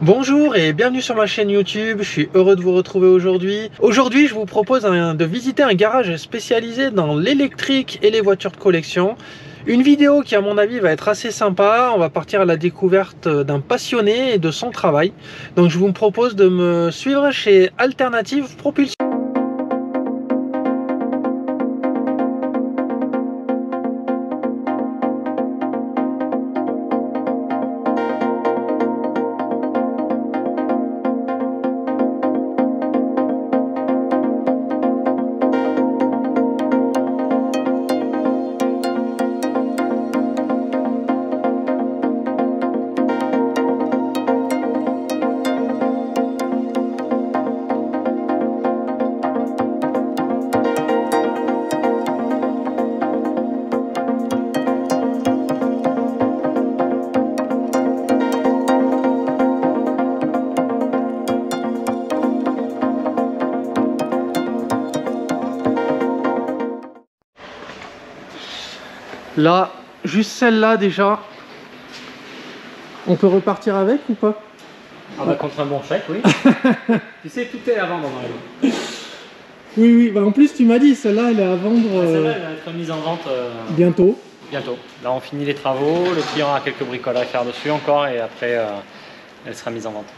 Bonjour et bienvenue sur ma chaîne YouTube, je suis heureux de vous retrouver aujourd'hui. Aujourd'hui je vous propose de visiter un garage spécialisé dans l'électrique et les voitures de collection. Une vidéo qui à mon avis va être assez sympa, on va partir à la découverte d'un passionné et de son travail. Donc je vous propose de me suivre chez Alternative Propulsion. Là, juste celle-là déjà, on peut repartir avec ou pas On va contre un bon chèque, oui. tu sais, tout est à vendre dans la. Oui, oui, bah en plus tu m'as dit, celle-là elle est à vendre... Celle-là euh, elle va être mise en vente... Euh, bientôt Bientôt. Là on finit les travaux, le client a quelques bricolages à faire dessus encore et après euh, elle sera mise en vente.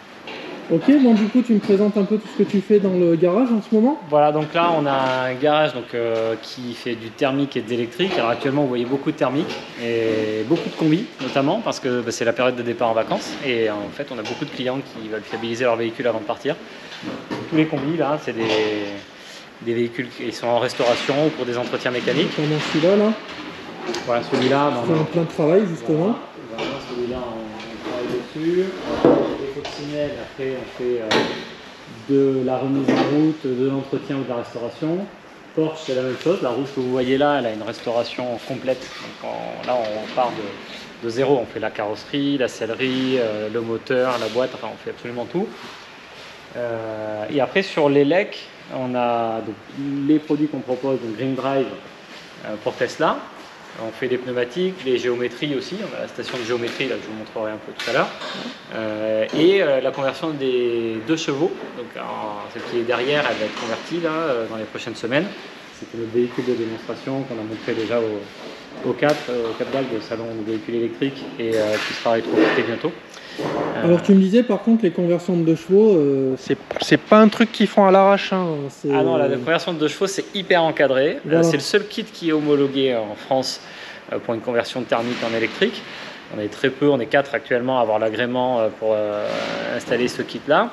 Ok, bon du coup tu me présentes un peu tout ce que tu fais dans le garage en ce moment Voilà, donc là on a un garage donc, euh, qui fait du thermique et de l'électrique. Alors actuellement vous voyez beaucoup de thermique et beaucoup de combis notamment parce que bah, c'est la période de départ en vacances et en fait on a beaucoup de clients qui veulent fiabiliser leur véhicule avant de partir. Tous les combis là c'est des, véhicules qui sont en restauration ou pour des entretiens mécaniques. Comment celui-là là Voilà celui-là. C'est en plein de travail justement. Voilà, celui-là on travaille dessus après on fait euh, de la remise en route, de l'entretien ou de la restauration. Porsche, c'est la même chose. La route que vous voyez là, elle a une restauration complète. là, on part de, zéro. On fait la carrosserie, la sellerie, euh, le moteur, la boîte, enfin, on fait absolument tout. Euh, et après, sur l'élec, on a les produits qu'on propose, donc Green Drive pour Tesla, on fait des pneumatiques, les géométries aussi, on a la station de géométrie, là je vous montrerai un peu tout à l'heure. Euh, et euh, la conversion des deux chevaux, donc celle qui est derrière, elle va être convertie euh, dans les prochaines semaines. C'était le véhicule de démonstration qu'on a montré déjà au, 4, au 4 balles de salon de véhicules électriques et qui sera rétrofité bientôt. Alors tu me disais par contre les conversions de deux chevaux, c'est pas un truc qu'ils font à l'arrache. Hein, ah non, la conversion de deux chevaux c'est hyper encadré. c'est le seul kit qui est homologué en France euh, pour une conversion thermique en électrique. On est très peu, on est quatre actuellement à avoir l'agrément euh, pour euh, installer ce kit-là.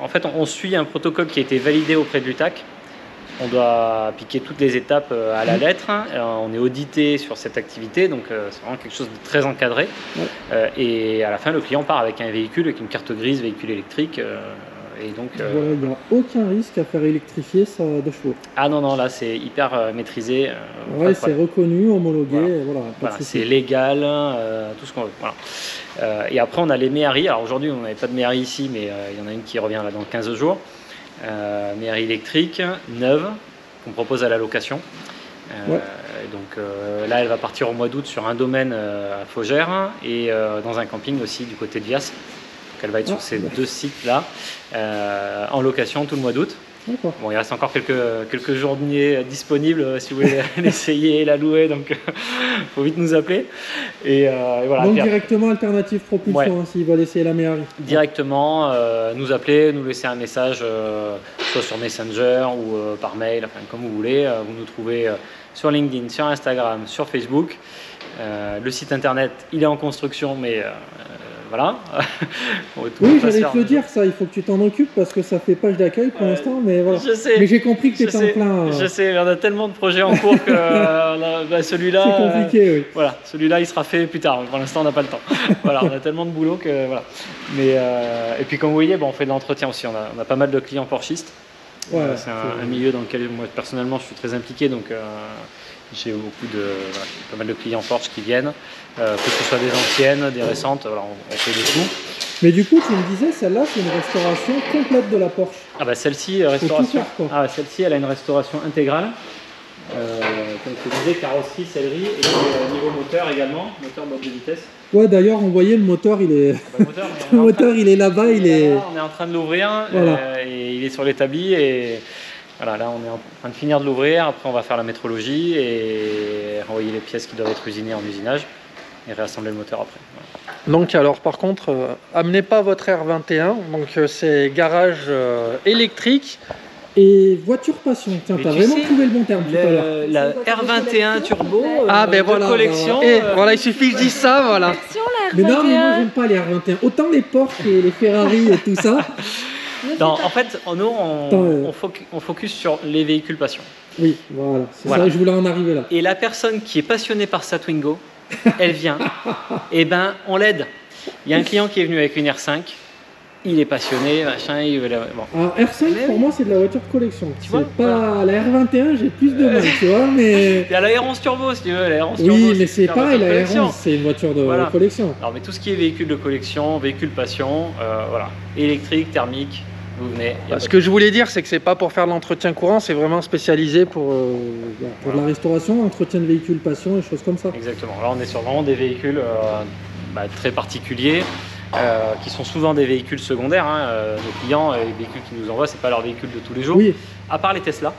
en fait, on suit un protocole qui a été validé auprès de l'UTAC. On doit piquer toutes les étapes à la lettre. On est audité sur cette activité, donc c'est vraiment quelque chose de très encadré. Et à la fin, le client part avec un véhicule, avec une carte grise véhicule électrique. Et donc, euh, il n'y a aucun risque à faire électrifier ça de chevaux. Ah non, non, là c'est hyper euh, maîtrisé. Euh, ouais, c'est reconnu, homologué, voilà. c'est légal, tout ce qu'on veut. et après, on a les Méhari. Alors aujourd'hui, on n'avait pas de Méhari ici, mais il y en a une qui revient là dans 15 jours. Méhari électrique, neuve, qu'on propose à la location. donc là, elle va partir au mois d'août sur un domaine à Faugère et dans un camping aussi du côté de Vias. Elle va être sur ces deux sites-là euh, en location tout le mois d'août. Bon, il reste encore quelques, quelques journées disponibles euh, si vous voulez l'essayer et la louer, donc il faut vite nous appeler. Et, euh, voilà. Donc directement Alternative Propulsion, hein, s'ils veulent essayer la meilleure. Directement, nous appeler, nous laisser un message, soit sur Messenger ou par mail, enfin, comme vous voulez. vous nous trouvez sur LinkedIn, sur Instagram, sur Facebook. le site internet, il est en construction, mais voilà. oui, j'allais te le dire ça, il faut que tu t'en occupes parce que ça fait page d'accueil pour l'instant, mais voilà. Je sais. Mais j'ai compris que tu étais en plein. Euh, je sais, on a tellement de projets en cours que euh, bah, celui-là. C'est compliqué, oui. Voilà, celui-là il sera fait plus tard. Pour l'instant, on n'a pas le temps. voilà, on a tellement de boulot que voilà. Mais euh, et puis comme vous voyez, bon, on fait de l'entretien aussi. On a, on a, pas mal de clients porchistes. c'est un, milieu dans lequel moi personnellement je suis très impliqué, donc j'ai beaucoup de pas mal de clients Porsche qui viennent, euh, que ce soit des anciennes, des récentes, on, fait de tout. Mais du coup, tu me disais, celle-là, c'est une restauration complète de la Porsche. Ah bah celle-ci, euh, restauration. ah, celle-ci, elle a une restauration intégrale. Euh, comme je te disais, carrosserie, sellerie et niveau moteur également, moteur mode de vitesse. Ouais, d'ailleurs, on voyait le moteur, il est, Bah, le moteur, le il est là-bas, il est. Là, on est en train de l'ouvrir Voilà. euh, et il est sur l'établi et voilà, là on est en train de finir de l'ouvrir. Après on va faire la métrologie et renvoyer les pièces qui doivent être usinées en usinage et réassembler le moteur après. Voilà. Donc alors par contre, euh, amenez pas votre R21, donc euh, c'est garage euh, électrique et voiture passion. Tiens, t'as vraiment sais, trouvé le bon terme tout à l'heure. La R21 Turbo Ah ben de voilà, collection. Et euh, voilà, il suffit que je dise ça, voilà. La Mais non, mais moi R21. j'aime pas les R21. Autant les Porsche et les Ferrari et tout ça. Non, en fait, nous on, on, focu- on focus sur les véhicules passion. Oui, voilà, c'est Voilà. ça, je voulais en arriver là. Et la personne qui est passionnée par sa Twingo, elle vient, et ben on l'aide. Il y a un client qui est venu avec une R5, il est passionné, machin, il veut la... bon. Alors R5 Mais pour oui. moi c'est de la voiture de collection. Tu C'est vois, pas la R21, j'ai plus de mal, tu vois, mais. Il y a la R11 Turbo si tu veux, la R11 Turbo. Oui, mais c'est pareil, la de collection. R11 c'est une voiture de Voilà. collection. Alors, mais tout ce qui est véhicule de collection, véhicule passion, euh, voilà, électrique, thermique, vous venez. Bah, Ce que je voulais dire, c'est que c'est pas pour faire de l'entretien courant, c'est vraiment spécialisé pour, euh, pour de la restauration, entretien de véhicules passion et choses comme ça. Exactement. Là, on est sur vraiment des véhicules euh, bah, très particuliers. euh, qui sont souvent des véhicules secondaires. hein. Euh, nos clients, les véhicules qu'ils nous envoient, c'est pas leurs véhicules de tous les jours, Oui, à part les Tesla.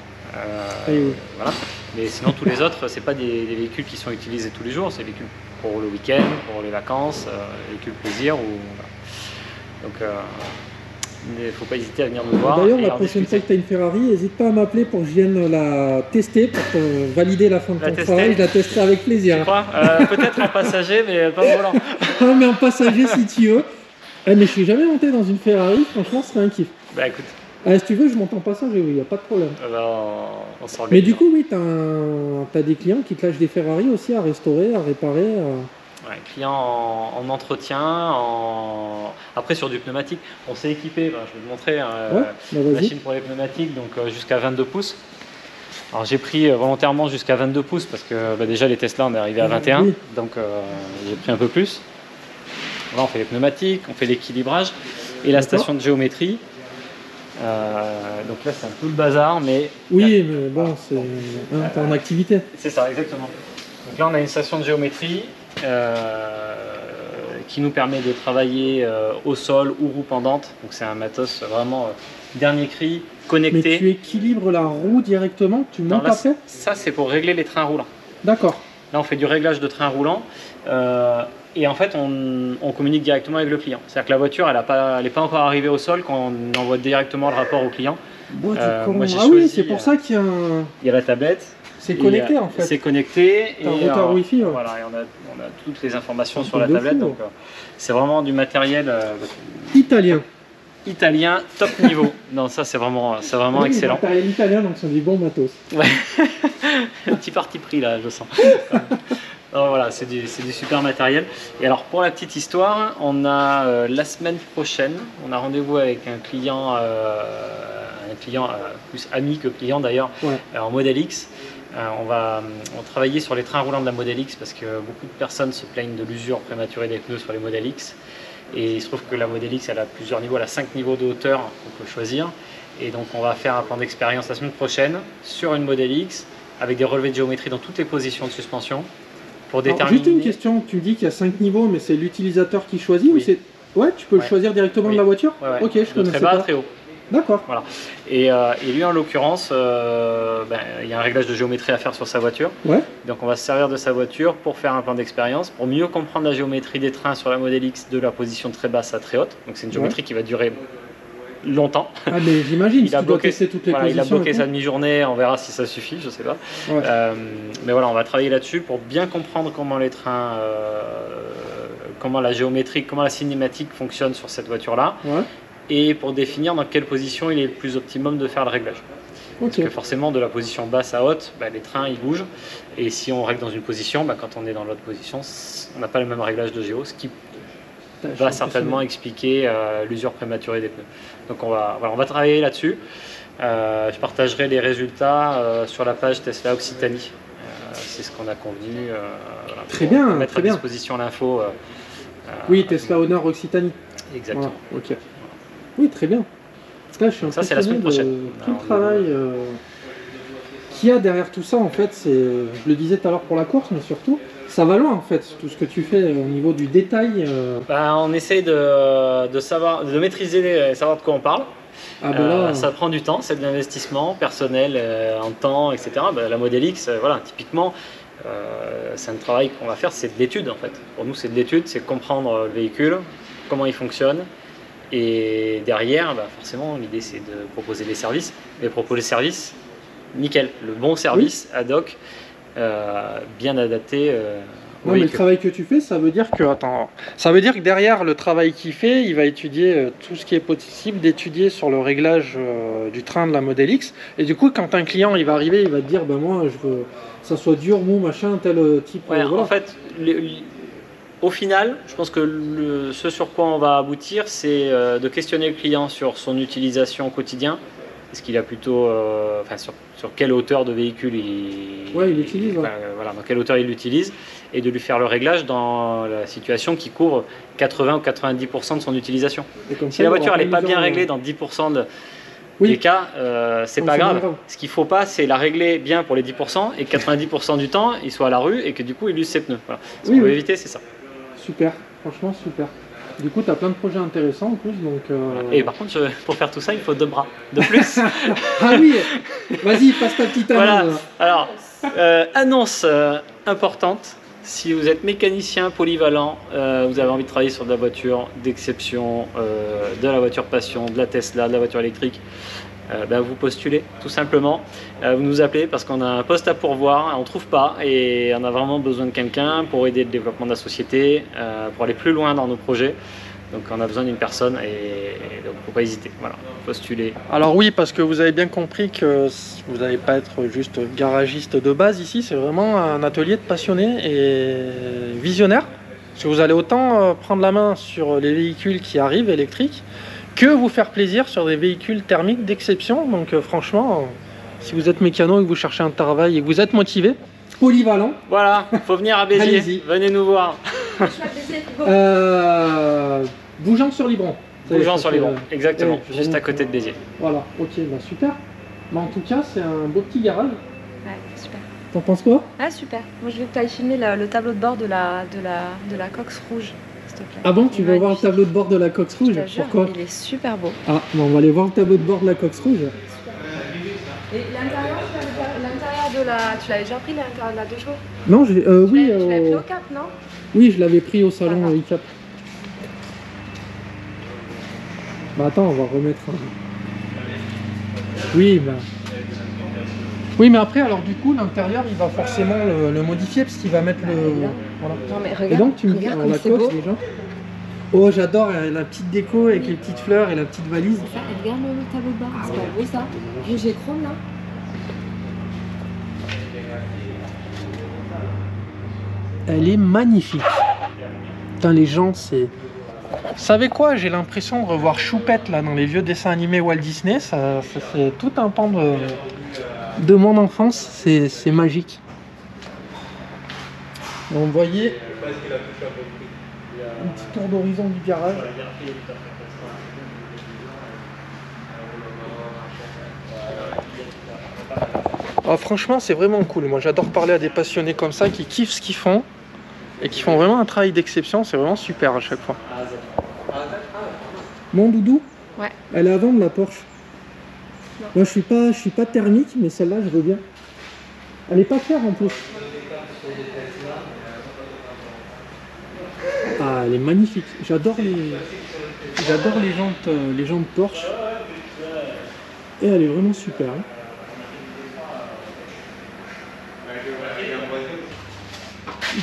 Oui. Voilà. Mais sinon, tous les autres, c'est pas des, des véhicules qui sont utilisés tous les jours, c'est des véhicules pour le week-end, pour les vacances, véhicules plaisir. Ou, voilà. Donc, il ne faut pas hésiter à venir nous voir. D'ailleurs, la en prochaine fois que tu as une Ferrari, n'hésite pas à m'appeler pour que je vienne la tester, pour te valider la fin de La ton tester travail. Je la testerai avec plaisir. Euh, Peut-être en passager, mais pas au volant. Ah, mais en passager si tu veux. Eh, mais je suis jamais monté dans une Ferrari, franchement, ce serait un kiff. Bah écoute, Ah, si tu veux, je monte en passager, oui, y a pas de problème. euh, on, on s'organise. Mais du coup, oui, tu as, des clients qui te lâchent des Ferrari aussi à restaurer, à réparer. Ouais, client en, en entretien, en... après sur du pneumatique, on s'est équipé, bah, je vais te montrer, hein, Ouais, euh, bah machine pour les pneumatiques, donc euh, jusqu'à 22 pouces. Alors j'ai pris euh, volontairement jusqu'à 22 pouces parce que bah, déjà les Tesla on est arrivé à 21, Oui. donc euh, j'ai pris un peu plus. Là on fait les pneumatiques, on fait l'équilibrage et la station de géométrie. Euh, donc là c'est un peu le bazar, mais Oui, mais bon, c'est en activité. c'est ça, exactement. Donc là, on a une station de géométrie qui nous permet de travailler euh, au sol ou roue pendante. Donc c'est un matos vraiment euh, dernier cri, Mais connecté. tu équilibres la roue directement, tu Non, montes là, après ça, c'est pour régler les trains roulants. D'accord. Là, on fait du réglage de train roulant. euh, et en fait, on, on communique directement avec le client. C'est-à-dire que la voiture, elle n'est pas, encore arrivée au sol quand on envoie directement le rapport au client. Euh, moi, ah oui, choisi, c'est pour euh, ça qu'il y a un... Il y a la tablette. C'est Et, connecté en fait. C'est connecté. T'as un et, routeur Wi-Fi, ouais. Voilà, et on a, on a toutes les informations sur la tablette. fou, donc, euh, c'est vraiment du matériel euh, Italien. italien top niveau. non, ça c'est vraiment, c'est vraiment Oui, excellent. Matériel italien, donc c'est du bon matos. Un petit parti pris là, je sens. Voilà, c'est du, du super matériel. Et alors pour la petite histoire, on a euh, la semaine prochaine, on a rendez-vous avec un client, euh, un client euh, plus ami que client d'ailleurs, Ouais. en Model X. Euh, on va on travailler sur les trains roulants de la Model X parce que beaucoup de personnes se plaignent de l'usure prématurée des pneus sur les Model X. Et il se trouve que la Model X, elle a plusieurs niveaux, elle a 5 niveaux de hauteur qu'on peut choisir. Et donc on va faire un plan d'expérience la semaine prochaine sur une Model X avec des relevés de géométrie dans toutes les positions de suspension pour Alors, déterminer. juste une question, tu dis qu'il y a 5 niveaux, mais c'est l'utilisateur qui choisit Oui. ou c'est... Ouais, tu peux Ouais. le choisir directement Oui. de la voiture Ouais. Ok, je de connaissais très bas pas. très haut. D'accord. Et, euh, et lui, en l'occurrence, euh, ben, il y a un réglage de géométrie à faire sur sa voiture. Ouais. Donc, on va se servir de sa voiture pour faire un plan d'expérience, pour mieux comprendre la géométrie des trains sur la Model X de la position très basse à très haute. Donc, c'est une géométrie qui va durer longtemps. Ah, mais j'imagine, Il a bloqué- tester toutes les Voilà, il a bloqué sa demi-journée, on verra si ça suffit, je sais pas. Ouais. Euh, mais voilà, on va travailler là-dessus pour bien comprendre comment les trains, comment la géométrie, comment la cinématique fonctionne sur cette voiture-là, Ouais, et pour définir dans quelle position il est le plus optimum de faire le réglage. Parce que forcément, de la position basse à haute, bah, les trains ils bougent, et si on règle dans une position, bah, quand on est dans l'autre position, on n'a pas le même réglage de géo, ce qui suis va certainement expliquer euh, l'usure prématurée des pneus. Donc on va, voilà, on va travailler là-dessus. Euh, je partagerai les résultats euh, sur la page Tesla Occitanie. C'est ce qu'on a convenu. voilà, Très bien, Mettre très à bien. disposition l'info. Oui, Tesla Honor Occitanie. Exactement. Voilà, ok. Oui, très bien. Là, je suis Ça, c'est la semaine de prochaine. tout le travail euh, qu'il y a derrière tout ça, en fait, c'est, je le disais tout à l'heure pour la course, mais surtout, ça va loin en fait, tout ce que tu fais au niveau du détail. euh. Bah, on essaye de, de savoir, de maîtriser, les- savoir de quoi on parle. Ah bah Euh, là, ça prend du temps, c'est de l'investissement personnel euh, en temps, etc. Bah, la Model X, euh, voilà, typiquement, euh, c'est un travail qu'on va faire, c'est de l'étude en fait. Pour nous, c'est de l'étude, c'est comprendre le véhicule, comment il fonctionne. Et derrière, bah, forcément, l'idée c'est de proposer des services. Mais proposer des services, nickel, le bon service ad hoc, euh, bien adapté. euh, Non, mais le travail que tu fais, ça veut dire que attends, ça veut dire que derrière le travail qu'il fait, il va étudier euh, tout ce qui est possible d'étudier sur le réglage euh, du train de la Model X. Et du coup, quand un client il va arriver, il va te dire, ben moi, je veux que ça soit dur, mou, machin, tel type. Ouais, voilà. En fait, au final, je pense que le- ce sur quoi on va aboutir, c'est euh, de questionner le client sur son utilisation au quotidien. Est-ce qu'il a plutôt, euh, enfin, sur, sur quelle hauteur de véhicule il, Ouais, il utilise, ouais. enfin, voilà, dans quelle hauteur il l'utilise, et de lui faire le réglage dans la situation qui couvre 80 ou 90% de son utilisation. Si ça, la voiture n'est pas bien réglée dans 10% de, Oui. des cas, euh, c'est pas grave. grave. Ce qu'il faut pas, c'est la régler bien pour les 10% et 90% du temps, il soit à la rue et que du coup, il use ses pneus. Voilà. Ce Oui, qu'on veut éviter, c'est ça. Super, franchement super. Du coup, tu as plein de projets intéressants en plus, donc. euh, Et par contre, je- pour faire tout ça, il faut deux bras de plus. Ah oui, vas-y, passe ta petite Voilà. annonce. Alors, euh, annonce euh, importante. Si vous êtes mécanicien polyvalent, euh, vous avez envie de travailler sur de la voiture d'exception, euh, de la voiture passion, de la Tesla, de la voiture électrique, euh, ben, vous postulez tout simplement. Euh, vous nous appelez parce qu'on a un poste à pourvoir, on ne trouve pas et on a vraiment besoin de quelqu'un pour aider le développement de la société, euh, pour aller plus loin dans nos projets. Donc on a besoin d'une personne et, et donc faut pas hésiter. Voilà, postulez. Alors oui, parce que vous avez bien compris que vous n'allez pas être juste garagiste de base ici, c'est vraiment un atelier de passionnés et visionnaires. Parce que vous allez autant euh, prendre la main sur les véhicules qui arrivent électriques que vous faire plaisir sur des véhicules thermiques d'exception. Donc euh, franchement, euh, si vous êtes mécano et que vous cherchez un travail et que vous êtes motivé, polyvalent, Voilà, faut venir à. Béziers. Venez nous voir. euh, bougeant sur est, Bougeant sur euh, bancs, exactement, ouais, juste à côté de Béziers. Voilà, ok, bah super. Bah, en tout cas, c'est un beau petit garage. Ouais, super. T'en penses quoi? Ah, super. Moi, je veux que tu ailles filmer le, le tableau de bord de la, de la, de la cox rouge, te plaît. Ah bon, tu veux voir le tableau de bord de la Cox Rouge jure, Pourquoi il est super beau. Ah, bon, on va aller voir le tableau de bord de la Cox Rouge. Et l'intérieur, tu l'avais déjà- l'intérieur de la... Tu l'avais déjà pris, l'intérieur de la deux chevaux? Non, j'ai, euh, oui, l'avais- Tu l'avais pris euh, au cap, non? oui, je l'avais pris au salon D'accord. handicap. Bah attends, on va remettre. un- Oui, bah. Oui, mais après, alors du coup, l'intérieur, il va forcément le, le modifier parce qu'il va mettre le. Voilà. Non, mais Et regarde, donc, tu me regarde comme c'est beau. déjà. Oh, j'adore euh, la petite déco avec les petites fleurs et la petite valise. Ça, et regarde le tableau de bord, c'est pas beau ça Rouge et chrome là Elle est magnifique. Putain, les gens, c'est. Vous savez quoi? J'ai l'impression de revoir Choupette là dans les vieux dessins animés Walt Disney. Ça, ça fait tout un pan de, de mon enfance. C'est c'est magique. Vous voyez un petit tour d'horizon du garage. Ah, franchement, c'est vraiment cool. Moi, j'adore parler à des passionnés comme ça qui kiffent ce qu'ils font et qui font vraiment un travail d'exception. C'est vraiment super à chaque fois. Mon doudou Ouais. Elle est à vendre la Porsche. Non. Moi, je suis pas, je suis pas thermique, mais celle-là, je veux bien. Elle est pas chère en plus. Ah, elle est magnifique. J'adore les, j'adore les jantes, euh, les jantes Porsche. Et elle est vraiment super. hein.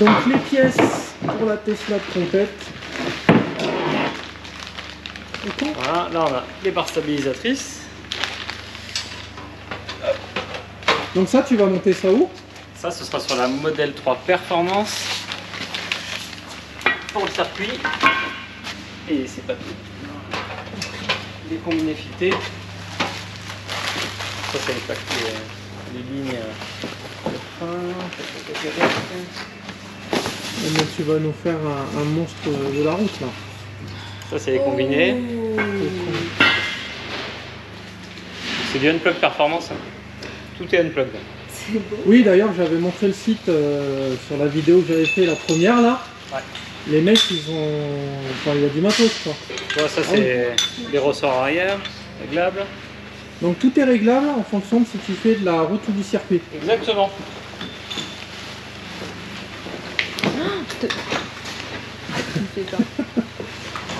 Donc les pièces pour la Tesla trompette. Voilà, là on a les barres stabilisatrices. Donc ça, tu vas monter ça où? Ça, ce sera sur la Model 3 Performance le circuit. Et c'est pas tout. Les combinés filetés. Ça, c'est les, plaques- les, les lignes euh. Eh bien, tu vas nous faire un, un monstre de la route là. Ça, c'est les combinés. C'est du unplug performance. Tout est unplug. Oui, d'ailleurs, j'avais montré le site euh, sur la vidéo que j'avais fait la première là. Ouais. Les mecs, ils ont. Enfin, il y a du matos quoi. Voilà, ça c'est les ressorts arrière, réglables. Donc tout est réglable en fonction de si tu fais de la route ou du circuit. Exactement.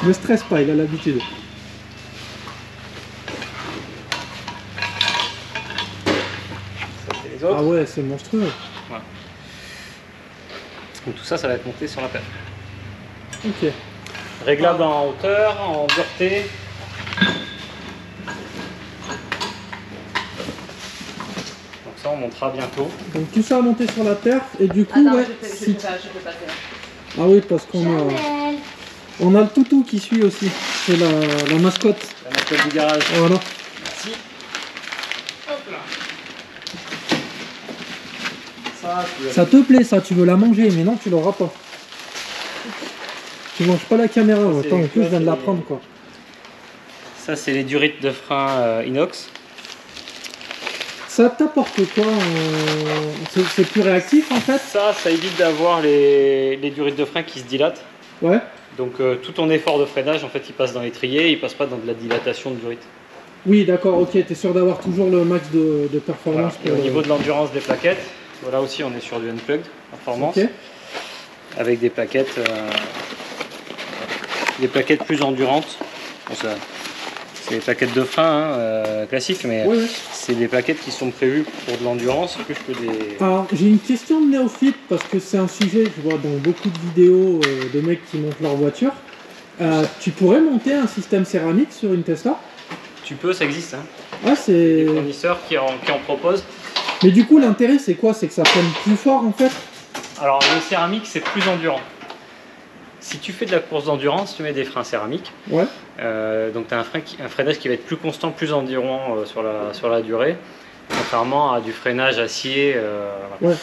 Ne stresse pas, il a l'habitude. Ah ouais, c'est monstrueux. Donc tout ça, ça va être monté sur la paire. Ok. Réglable en hauteur, en dureté. Donc ça, on montera bientôt. Donc tout ça a monté sur la perf et du coup, Attends, ouais, je peux, je si- peux pas, je peux pas faire. Ah oui, parce qu'on a, on a le toutou qui suit aussi. C'est la, la mascotte. La mascotte du garage. Voilà. Merci. Hop là. Ça te plaît ça, tu veux la manger, mais non, tu l'auras pas. Tu manges pas la caméra. C'est attends, en plus je viens de quoi, l'apprendre quoi. Ça, c'est les durites de frein euh, inox. Ça t'apporte quoi euh, c'est- plus réactif en fait? Ça, ça évite d'avoir les, les durites de frein qui se dilatent. Ouais. Donc euh, tout ton effort de freinage, en fait, il passe dans l'étrier, il passe pas dans de la dilatation de durite. Oui, d'accord, ok, t'es sûr d'avoir toujours le max de, de Voilà. performance. Au niveau de l'endurance des plaquettes, voilà aussi, on est sur du unplugged performance Ok. avec des plaquettes, des plaquettes plus endurantes. Bon, ça, c'est des plaquettes de frein hein, euh, classiques, mais c'est des plaquettes qui sont prévues pour de l'endurance plus que des. Alors, j'ai une question de néophyte parce que c'est un sujet que je vois dans beaucoup de vidéos euh, de mecs qui montent leur voiture. Euh, tu pourrais monter un système céramique sur une Tesla? Tu peux, ça existe. Hein. Ah, c'est. Des fournisseurs qui en, qui en proposent. Mais du coup, l'intérêt, c'est quoi? C'est que ça freine plus fort en fait? Alors le céramique, c'est plus endurant. Si tu fais de la course d'endurance, tu mets des freins céramiques. Ouais. Euh, donc tu as un, frein qui- un freinage qui va être plus constant, plus endurant euh, sur, la, sur la durée, contrairement à du freinage acier. euh. Ouais.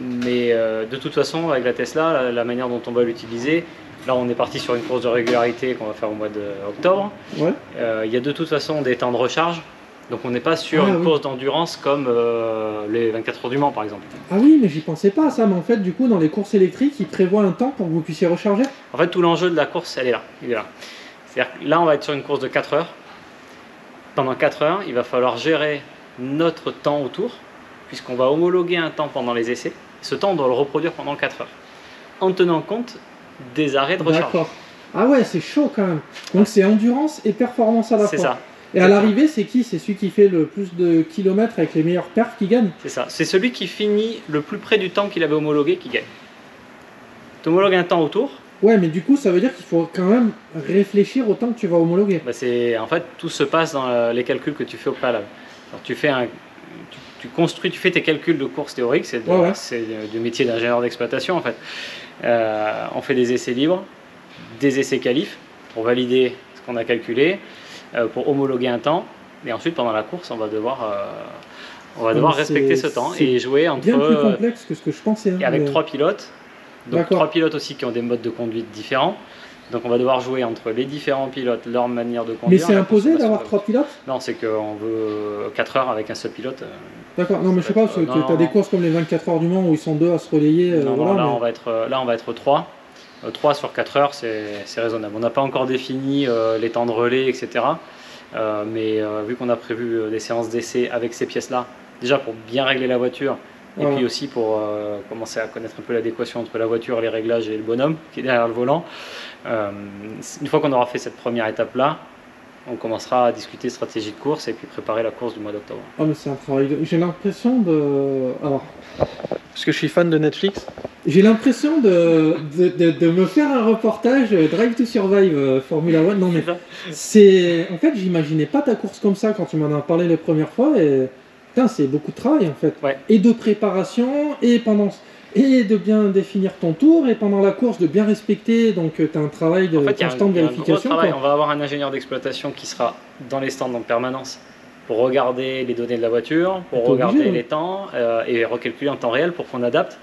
Mais de toute façon, avec la Tesla, la, la manière dont on va l'utiliser, là on est parti sur une course de régularité qu'on va faire au mois d'octobre. Ouais. Il y a de toute façon des temps de recharge. Donc on n'est pas sur Ah, une oui. course d'endurance comme euh, les 24 heures du Mans par exemple. Ah oui, mais j'y pensais pas à ça. Mais en fait, du coup, dans les courses électriques, ils prévoient un temps pour que vous puissiez recharger En fait, tout l'enjeu de la course, elle est là. Il est là. C'est-à-dire que là, on va être sur une course de 4 heures. Pendant 4 heures, il va falloir gérer notre temps autour, puisqu'on va homologuer un temps pendant les essais. Ce temps, on doit le reproduire pendant 4 heures, en tenant compte des arrêts de recharge. Ah ouais, c'est chaud quand même. Donc c'est endurance et performance à la C'est fois. ça, Et à l'arrivée, c'est qui? C'est celui qui fait le plus de kilomètres avec les meilleurs perfs qui gagne c'est ça. C'est celui qui finit le plus près du temps qu'il avait homologué qui gagne. Tu homologues un temps autour, Ouais, mais du coup, ça veut dire qu'il faut quand même réfléchir au temps que tu vas homologuer. Bah, c'est en fait tout se passe dans euh, les calculs que tu fais au préalable. Alors, tu fais un, tu, tu construis, tu fais tes calculs de course théorique, c'est Ouais, du- métier d'ingénieur d'exploitation en fait. Euh, on fait des essais libres, des essais qualifs pour valider ce qu'on a calculé, pour homologuer un temps, et ensuite pendant la course on va devoir, euh, on va Ah, devoir mais respecter c'est- ce temps c'est et jouer entre Bien plus euh, complexe que ce que je pensais. hein, et avec mais- trois pilotes. Donc trois pilotes aussi qui ont des modes de conduite différents. Donc on va devoir jouer entre les différents pilotes, leur manière de Mais conduire. c'est la imposé d'avoir trois pilotes? Non, c'est qu'on veut 4 heures avec un seul pilote. euh, D'accord, non, mais je sais pas, parce que tu as des non. courses comme les 24 heures du Mans où ils sont deux à se relayer. euh, non, non, voilà, là, mais- on va être, euh, là on va être 3. 3 sur 4 heures, c'est raisonnable. On n'a pas encore défini euh, les temps de relais, etc. Euh, mais euh, vu qu'on a prévu euh, des séances d'essai avec ces pièces-là, déjà pour bien régler la voiture, et puis aussi pour euh, commencer à connaître un peu l'adéquation entre la voiture, les réglages et le bonhomme qui est derrière le volant. Euh, une fois qu'on aura fait cette première étape-là, on commencera à discuter stratégie de course et puis préparer la course du mois d'octobre. Ah, mais c'est un travail de... J'ai l'impression de... Alors, Parce que je suis fan de Netflix. j'ai l'impression de, de, de- de me faire un reportage euh, Drive to Survive euh, Formula One. Non, mais c'est... En fait, j'imaginais pas ta course comme ça quand tu m'en as parlé les premières fois. Et... Putain, c'est beaucoup de travail, en fait. Ouais. Et de préparation, et pendant... Et de bien définir ton tour, et pendant la course, de bien respecter. Donc, tu as un travail de En fait, un gros vérification. On va avoir un ingénieur d'exploitation qui sera dans les stands en permanence pour regarder les données de la voiture, pour regarder obligé, les temps euh, et recalculer en temps réel pour qu'on adapte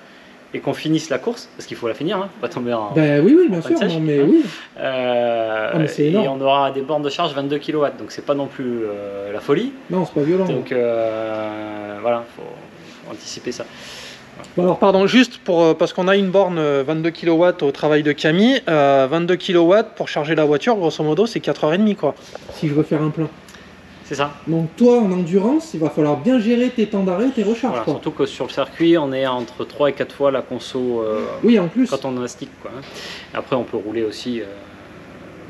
et qu'on finisse la course, parce qu'il faut la finir, hein, faut pas tomber en. Ben oui, oui, bien de sûr. sèche, Non, mais hein. oui. Euh, Ah, mais et on aura des bornes de charge 22 kW, donc c'est pas non plus euh, la folie. Non, c'est pas violent. Donc euh, voilà, faut, anticiper ça. Bon alors pardon, juste pour euh, parce qu'on a une borne euh, 22 kW au travail de Camille, euh, 22 kW pour charger la voiture, grosso modo c'est 4h30 quoi. Si je veux faire un plein. C'est ça. Donc toi en endurance, il va falloir bien gérer tes temps d'arrêt, tes recharges Voilà, quoi. surtout que sur le circuit, on est entre 3 et 4 fois la conso euh, Oui en plus. quand on en stick. Quoi, hein. Après, on peut rouler aussi euh,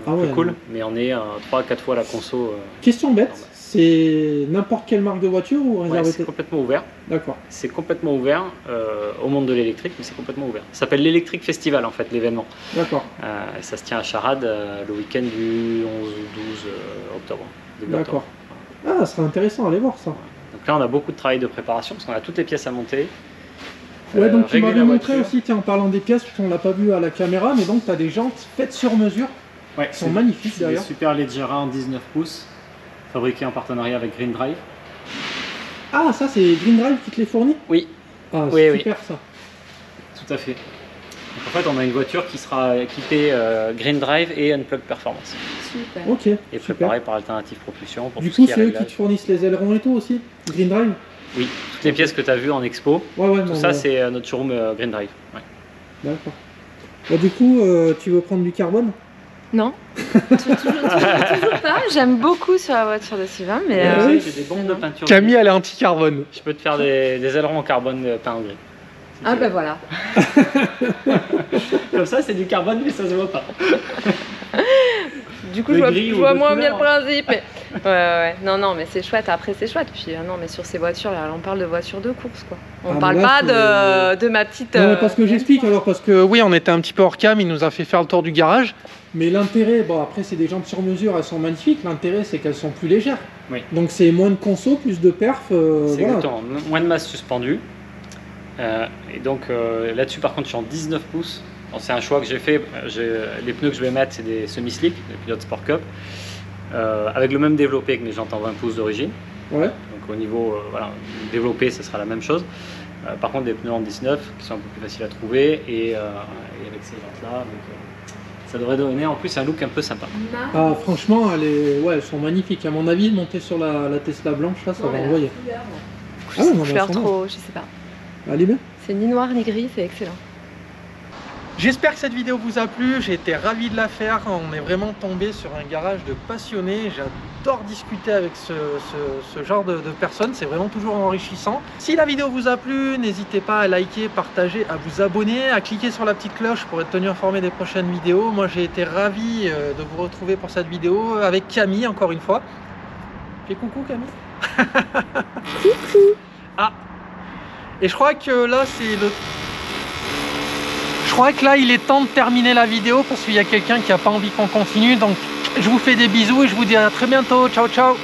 Ah plus ouais, cool, non. mais on est à 3 à 4 fois la conso. euh, Question bête, c'est n'importe quelle marque de voiture ou ouais, réservé c'est complètement ouvert. D'accord. C'est complètement ouvert euh, au monde de l'électrique, mais c'est complètement ouvert. Ça s'appelle l'Electric Festival en fait, l'événement. D'accord. Euh, ça se tient à Charade euh, le week-end du 11 ou 12 euh, octobre. D'accord. Ah, ça serait intéressant, allez voir ça. Donc là, on a beaucoup de travail de préparation parce qu'on a toutes les pièces à monter. Ouais, donc tu m'avais montré aussi, tiens, en parlant des pièces, parce qu'on l'a pas vu à la caméra, mais donc tu as des jantes faites sur mesure, Ouais, qui sont magnifiques d'ailleurs. super Leggera en 19 pouces, fabriqués en partenariat avec Green Drive. Ah, ça c'est Green Drive qui te les fournit? Oui, Ah, Oui, super oui. ça. tout à fait. Donc, en fait, on a une voiture qui sera équipée euh, Green Drive et Unplug Performance Super. Ok, et super. préparée par Alternative Propulsion pour Du tout coup, ce c'est eux qui te fournissent les ailerons et tout aussi? Green Drive Oui, toutes les pièces que tu as vues en expo, Ouais, ouais, tout non, ça ouais. c'est euh, notre showroom euh, Green Drive. Ouais. D'accord. Bah, du coup, euh, tu veux prendre du carbone? Non, toujours, toujours- toujours pas. J'aime beaucoup sur la voiture de Sylvain, mais. Euh, oui. J'ai des bombes de peinture. Camille, elle est anti-carbone. Je peux te faire des, des ailerons en carbone euh, peints en gris. si Ah tu bah voilà. Comme ça, c'est du carbone, mais ça se voit pas. Du coup, Le je vois, je vois moins bien le couleur. principe. Ouais, ouais, ouais. Non, non, mais c'est chouette. Après, c'est chouette. Puis, euh, non, mais sur ces voitures, là, on parle de voitures de course, quoi. On Ah, parle là, pas de, de ma petite. Non, euh, parce que j'explique alors, parce que oui, on était un petit peu hors cam, il nous a fait faire le tour du garage. Mais l'intérêt, bon après c'est des jantes sur mesure, elles sont magnifiques, l'intérêt c'est qu'elles sont plus légères. Oui. Donc c'est moins de conso, plus de perf, euh, C'est voilà. Moins de masse suspendue. Euh, et donc euh, là-dessus, par contre, je suis en 19 pouces. Bon, C'est un choix que j'ai fait. Les pneus que je vais mettre, c'est des semi-slick, des pilotes Sport Cup, euh, avec le même développé que mes jantes en 20 pouces d'origine. Ouais. Donc au niveau euh, voilà, développé, ce sera la même chose. Euh, par contre, des pneus en 19 qui sont un peu plus faciles à trouver et, euh, et avec ces jantes-là, euh, ça devrait donner en plus un look un peu sympa. Ah, franchement, elles, est- ouais, elles sont magnifiques. À mon avis, monter sur la, la Tesla blanche, là, ça Non, va envoyer. Ah ouais, non, Couleur sont trop, je sais pas. Elle est bien. C'est ni noir ni gris, c'est excellent. J'espère que cette vidéo vous a plu, j'ai été ravi de la faire, on est vraiment tombé sur un garage de passionnés, j'adore discuter avec ce, ce- ce genre de, de personnes, c'est vraiment toujours enrichissant. Si la vidéo vous a plu, n'hésitez pas à liker, partager, à vous abonner, à cliquer sur la petite cloche pour être tenu informé des prochaines vidéos. Moi j'ai été ravi euh, de vous retrouver pour cette vidéo avec Camille encore une fois. Fais coucou Camille. coucou. Ah. Et je crois que là c'est le crois que là, il est temps de terminer la vidéo parce qu'il y a quelqu'un qui n'a pas envie qu'on continue. Donc, je vous fais des bisous et je vous dis à très bientôt. Ciao, ciao